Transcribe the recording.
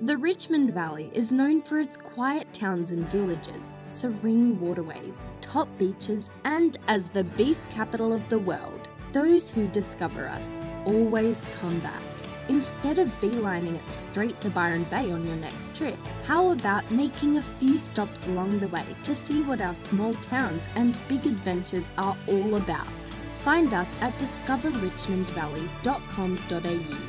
The Richmond Valley is known for its quiet towns and villages, serene waterways, top beaches, and as the beef capital of the world, those who discover us always come back. Instead of beelining it straight to Byron Bay on your next trip, how about making a few stops along the way to see what our small towns and big adventures are all about? Find us at discoverrichmondvalley.com.au